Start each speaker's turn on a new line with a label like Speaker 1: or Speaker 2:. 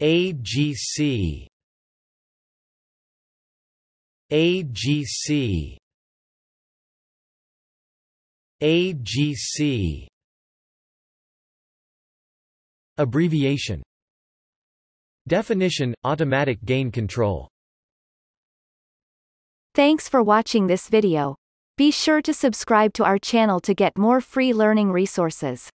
Speaker 1: AGC AGC AGC Abbreviation. Definition – Automatic gain control.
Speaker 2: Thanks for watching this video. Be sure to subscribe to our channel to get more free learning resources.